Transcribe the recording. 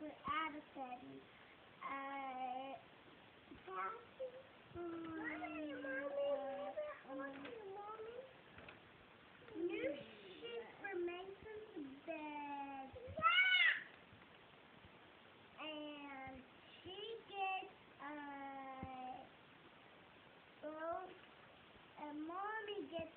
with Addison. Uh, Daddy, mommy, mommy, New sheet for Mason's bed. Yeah! And she gets uh, both, and mommy gets